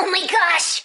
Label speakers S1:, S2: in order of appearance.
S1: Oh my gosh!